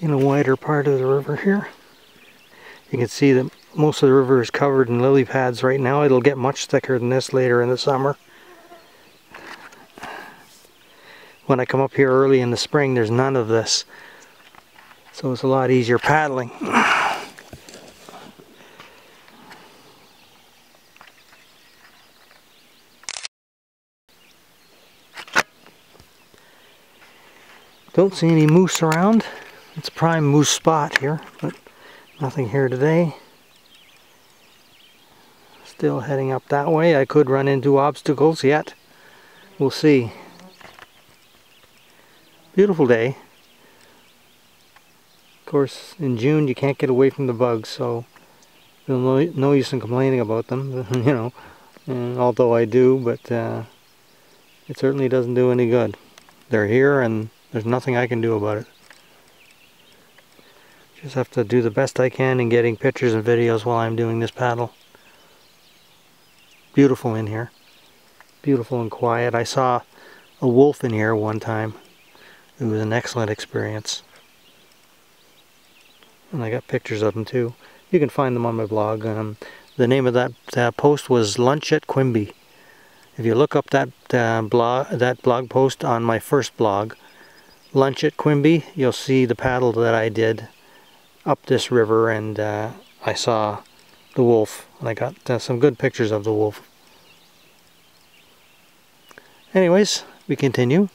in a wider part of the river here. You can see that most of the river is covered in lily pads right now. It'll get much thicker than this later in the summer. When I come up here early in the spring, there's none of this. So it's a lot easier paddling. Don't see any moose around. It's a prime moose spot here, but nothing here today. Still heading up that way. I could run into obstacles yet. We'll see. Beautiful day. Of course, in June you can't get away from the bugs, so no, no use in complaining about them, you know. And although I do, but uh, it certainly doesn't do any good. They're here and there's nothing I can do about it. Just have to do the best I can in getting pictures and videos while I'm doing this paddle. Beautiful in here. Beautiful and quiet. I saw a wolf in here one time. It was an excellent experience. And I got pictures of them too. You can find them on my blog. Um, the name of that uh, post was Lunch at Quimby. If you look up that uh, blog, that blog post on my first blog, lunch at Quimby, you'll see the paddle that I did up this river and uh, I saw the wolf and I got uh, some good pictures of the wolf. Anyways, we continue.